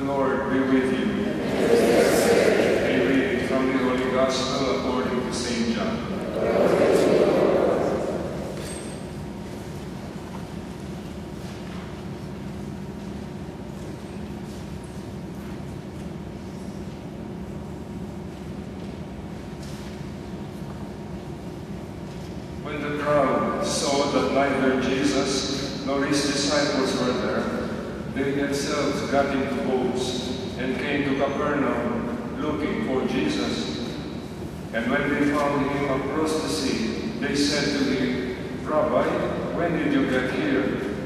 The Lord be with you. A reading from the Holy Gospel according to St. John. When the crowd saw that neither Jesus nor his disciples were there, they themselves got into boats and came to Capernaum looking for Jesus. And when they found him across the sea, they said to him, Rabbi, when did you get here?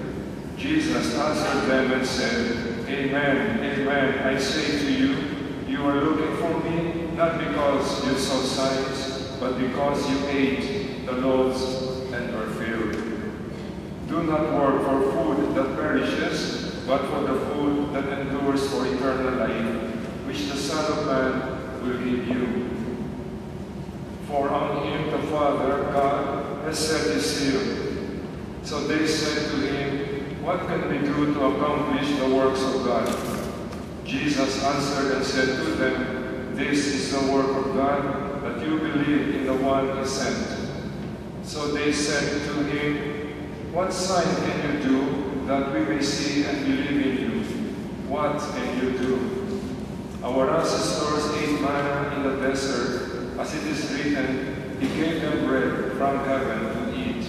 Jesus answered them and said, Amen, amen, I say to you, you are looking for me, not because you saw signs, but because you ate the loaves and were filled. Do not work for food that perishes, but for the food that endures for eternal life, which the Son of Man will give you. For on him the Father, God, has set his seal. So they said to him, What can we do to accomplish the works of God? Jesus answered and said to them, This is the work of God, that you believe in the one he sent. So they said to him, What sign can you do that we may see and believe in you? What can you do? Our ancestors ate manna in the desert, as it is written, He gave them bread from heaven to eat.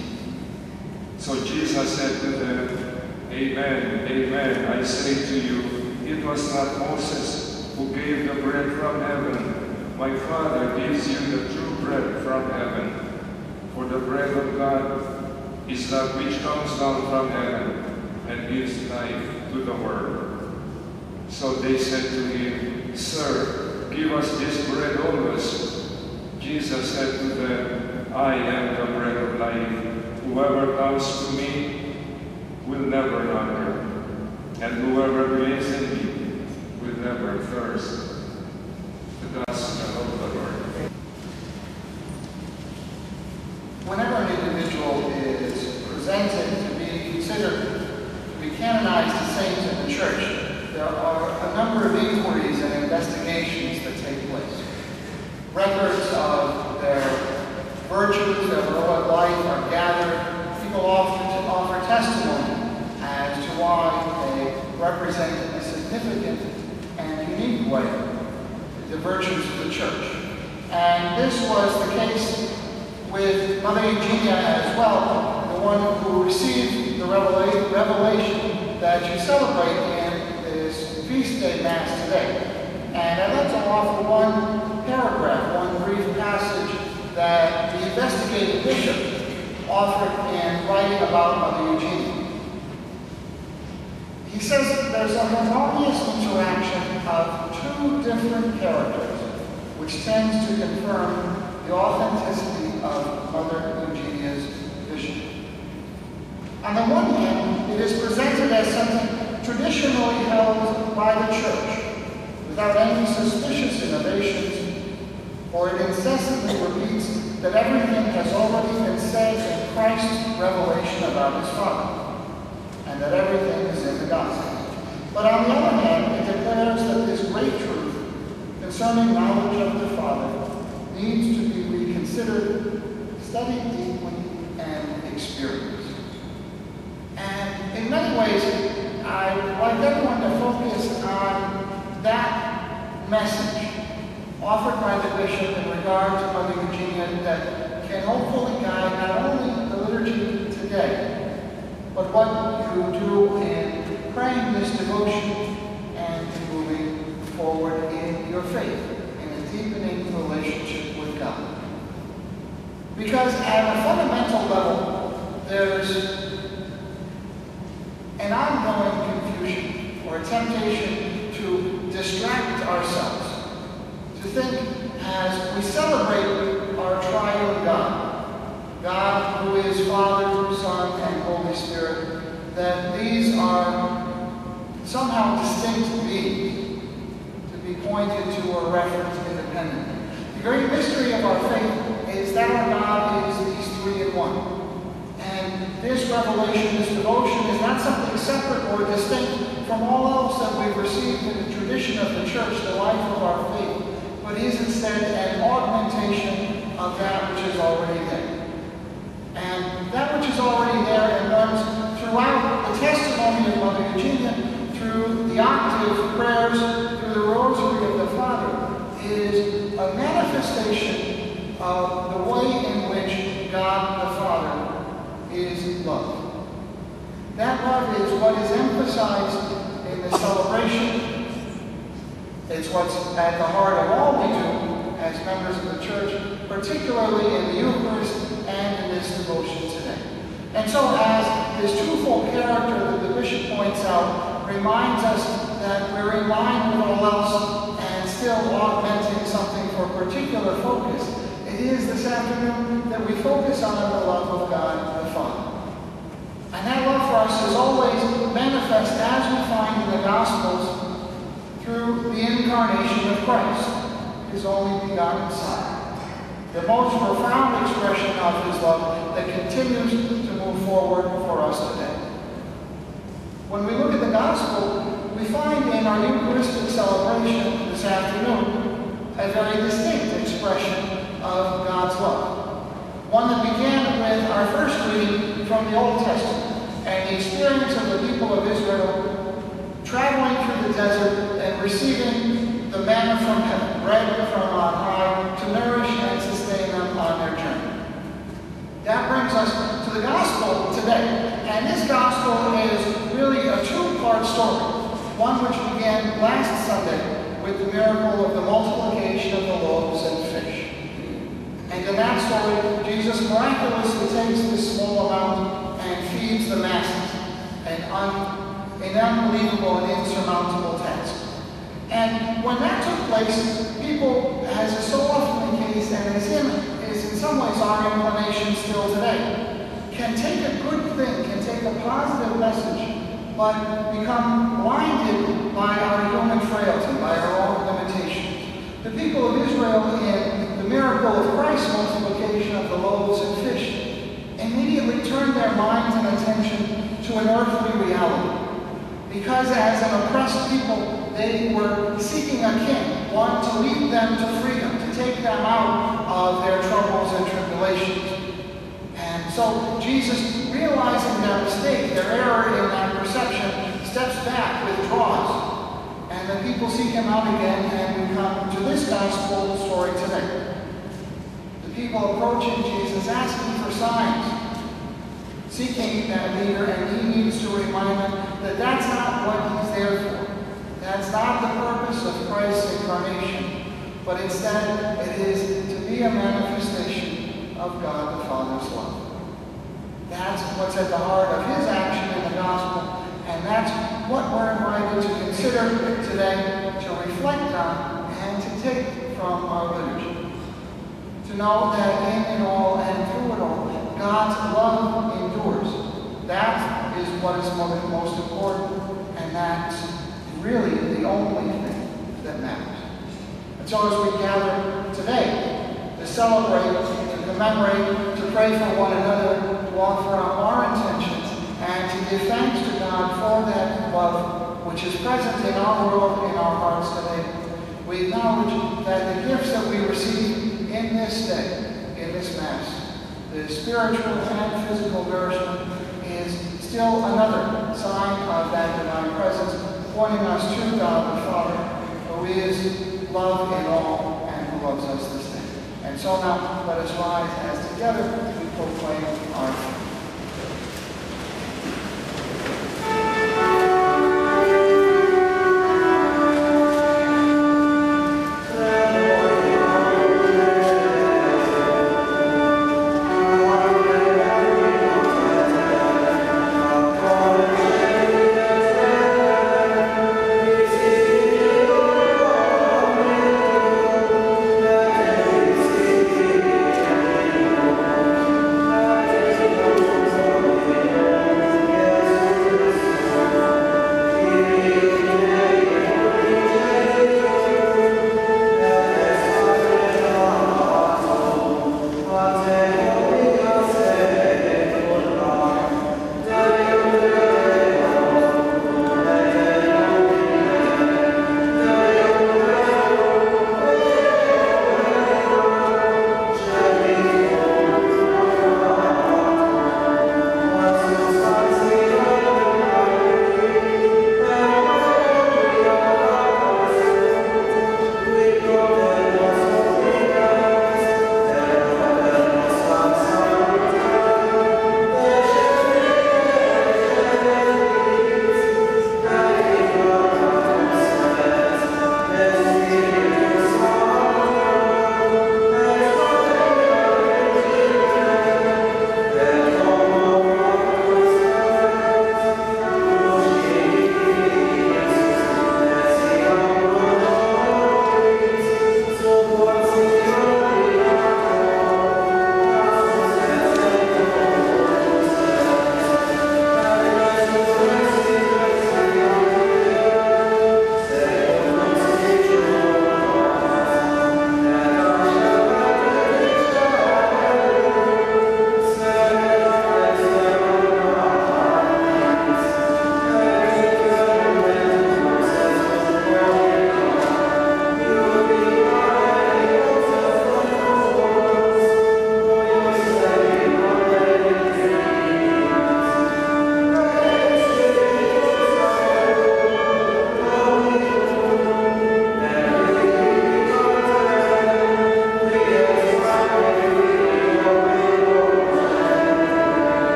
So Jesus said to them, Amen, amen, I say to you, it was not Moses who gave the bread from heaven. My Father gives you the true bread from heaven. For the bread of God is that which comes down from heaven and gives life to the world. So they said to him, Sir, give us this bread always. Jesus said to them, I am the bread of life. Whoever comes to me will never hunger, and whoever believes in me will never thirst. The Gospel of the Lord. Whenever an individual is presented to be considered to be canonized as saint in the church, there are a number of inquiries and investigations that take place. Records of their virtues, their heroic life are gathered. People often offer testimony as to why they represent a significant and unique way the virtues of the church. And this was the case with Mother Eugenia as well, the one who received the revela- revelation that you celebrate feast day Mass today. And I'd like to offer one paragraph, one brief passage that the investigating bishop offered in writing about Mother Eugenia. He says there's a harmonious interaction of two different characters, which tends to confirm the authenticity of Mother Eugenia's vision. On the one hand, it is presented as something traditionally held by the Church, without any suspicious innovations, for it incessantly repeats that everything has already been said in Christ's revelation about his Father, and that everything is in the Gospel. But on the other hand, it declares that this great truth concerning knowledge of the Father needs to be reconsidered, studied deeply, and experienced. And in many ways, I'd like everyone to focus on that message offered by the bishop in regard to Mother Eugenia that can hopefully guide not only the liturgy today, but what you do in praying this devotion and in moving forward in your faith, in a deepening relationship with God. Because at a fundamental level, there's an ongoing confusion or a temptation to distract ourselves, to think as we celebrate our triune God, God who is Father, Son, and Holy Spirit, that these are somehow distinct beings to be pointed to or referenced independently. The very mystery of our faith is that our God is these three in one. And this revelation, this devotion, is not something separate or distinct from all else that we've received in the tradition of the church, the life of our faith, but is instead an augmentation of that which is already there. And that which is already there and runs throughout the testimony of Mother Eugenia, through the octave prayers, through the rosary of the Father, is a manifestation of the way in which God the Father is love. That love is what is emphasized in the celebration. It's what's at the heart of all we do as members of the church, particularly in the Eucharist and in this devotion today. And so as this twofold character that the bishop points out reminds us that we're in line with all else and still augmenting something for a particular focus, it is this afternoon that we focus on the love of God the Father. And that love for us is always manifest as we find in the Gospels through the incarnation of Christ, his only begotten Son. The most profound expression of his love that continues to move forward for us today. When we look at the Gospel, we find in our Eucharistic celebration this afternoon a very distinct expression of God's love. One that began with our first reading from the Old Testament and the experience of the people of Israel traveling through the desert and receiving the manna from heaven, bread from on high, to nourish and sustain them on their journey. That brings us to the gospel today. And this gospel is story. One which began last Sunday with the miracle of the multiplication of the loaves and fish. And in that story, Jesus miraculously takes this small amount and feeds the masses, an, un, an unbelievable and insurmountable task. And when that took place, people, as is so often the case, and as in, is in some ways our inclination still today, can take a good thing, can take a positive message, but become blinded by our human frailty, by our own limitations. The people of Israel in the miracle of Christ's multiplication of the loaves and fish immediately turned their minds and attention to an earthly reality. Because as an oppressed people, they were seeking a king, one to lead them to freedom, to take them out of their troubles and tribulations. And so Jesus, realizing their mistake, their error in that steps back, withdraws. And the people seek him out again, and we come to this gospel story today. The people approaching Jesus, asking for signs seeking that leader, and he needs to remind them that that's not what he's there for. That's not the purpose of Christ's incarnation, but instead it is to be a manifestation of God the Father's love. That's what's at the heart of his action in the gospel, and that's what we're invited to consider today, to reflect on, and to take from our liturgy. To know that in it all and through it all, God's love endures. That is what is most important, and that's really the only thing that matters. And so as we gather today to celebrate, to commemorate, to pray for one another, to offer up our intentions, and to give thanks to For that love which is present in our world, in our hearts today, we acknowledge that the gifts that we receive in this day, in this Mass, the spiritual and physical nourishment is still another sign of that divine presence, pointing us to God the Father, who is love in all and who loves us this day. And so now let us rise as together we proclaim our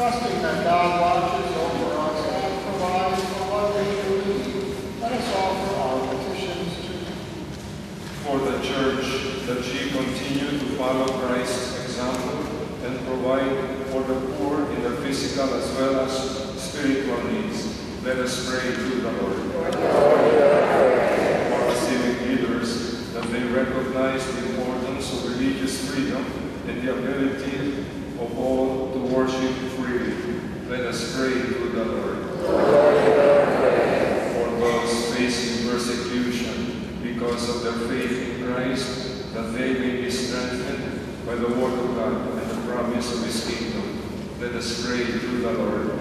Trusting that God watches over us and provides for what we need, let us offer our petitions to Him. For the church, that she continue to follow Christ's example and provide for the poor in their physical as well as spiritual needs. Let us pray to the Lord. For the civic leaders, that they recognize the importance of religious freedom and the ability of all to worship freely. Let us pray to the Lord. For those facing persecution because their faith in Christ, that they may be strengthened by the word of God and the promise of His kingdom. Let us pray to the Lord. For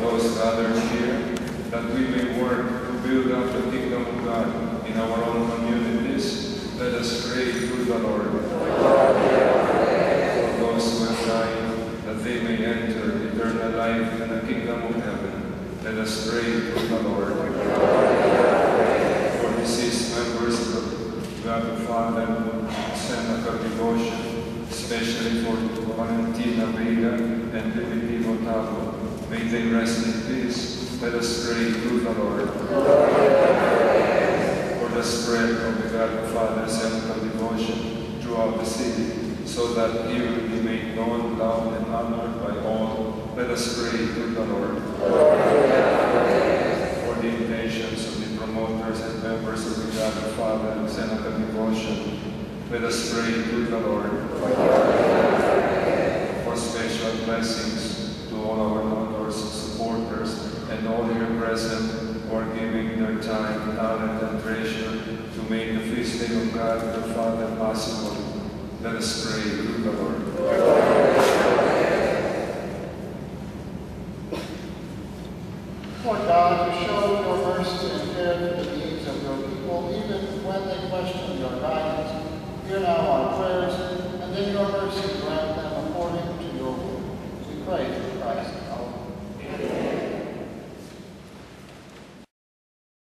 those gathered here, that we may work to build up the kingdom of God in our own communities, let us pray to the Lord. For those who have died, that they may enter eternal life and the kingdom of heaven, let us pray to the Lord. For deceased members of the God the Father, send a devotion, especially for Valentina Vega and Primitivo Tavo. May they rest in peace. Let us pray to the Lord. For the spread of the God the Father, send devotion throughout the city, so that He will be made known, loved, and honored by all. Let us pray to the Lord. For the intentions of the promoters and members of the God the Father, Seneca Devotion, let us pray to the Lord. For special blessings to all our donors, supporters, and all here present who are giving their time, talent, and treasure to make the feast day of God the Father possible. Let us pray to the. Lord